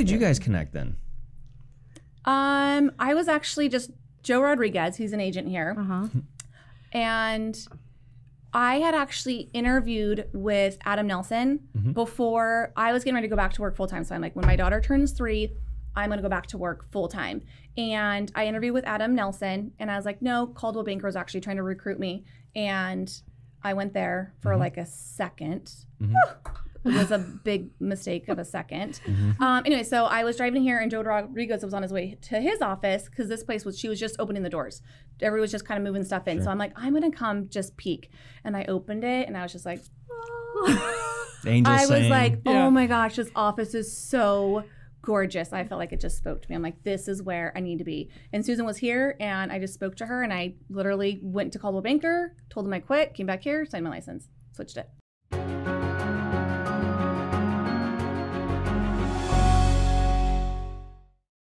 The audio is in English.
How did you guys connect then? Um, I was actually just Joe Rodriguez. He's an agent here, Uh huh. and I had actually interviewed with Adam Nelson Mhm. before I was getting ready to go back to work full time. So I'm like, when my daughter turns three, I'm going to go back to work full time. And I interviewed with Adam Nelson, and I was like, no, Coldwell Banker was actually trying to recruit me, and I went there for Mhm. like a 2nd Mhm. It was a big mistake of a 2nd Mhm. Um, anyway, so I was driving here, and Joe Rodriguez was on his way to his office because this place was she was just opening the doors. Everyone was just kind of moving stuff in. Sure. So I'm like, I'm gonna come just peek, and I opened it, and I was just like, Angel I was saying, like, Yeah. oh my gosh, this office is so gorgeous. I felt like it just spoke to me. I'm like, this is where I need to be. And Susan was here, and I just spoke to her, and I literally went to Coldwell Banker, told them I quit, came back here, signed my license, switched it.